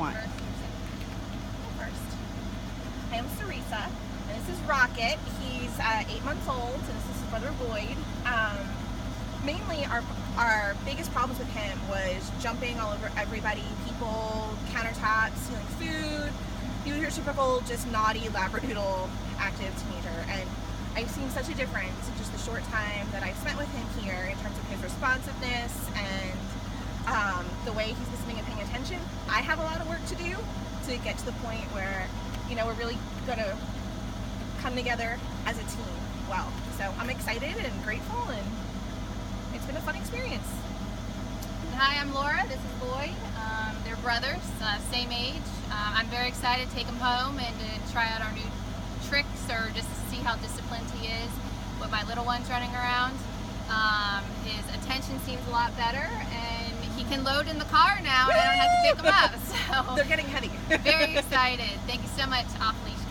First. Hi, I'm Sarisa, and this is Rocket. He's uh, eight months old, and this is his brother Lloyd. Um, mainly, our our biggest problems with him was jumping all over everybody, people, countertops, stealing food. He was your typical, just naughty labradoodle active teenager, and I've seen such a difference in just the short time that I've spent with him here in terms of his responsiveness and um, the way he's I have a lot of work to do to get to the point where, you know, we're really gonna come together as a team well. So I'm excited and grateful and it's been a fun experience. Hi, I'm Laura. This is Lloyd. Um, they're brothers, uh, same age. Uh, I'm very excited to take him home and to try out our new tricks or just to see how disciplined he is with my little ones running around. Um, his attention seems a lot better and can load in the car now and I don't have to pick him up. So They're getting heavy. very excited. Thank you so much, Off Leash